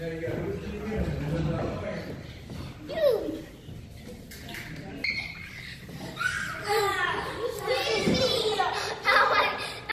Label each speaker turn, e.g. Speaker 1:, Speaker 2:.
Speaker 1: There you go.